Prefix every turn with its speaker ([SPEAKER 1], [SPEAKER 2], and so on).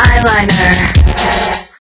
[SPEAKER 1] eyeliner.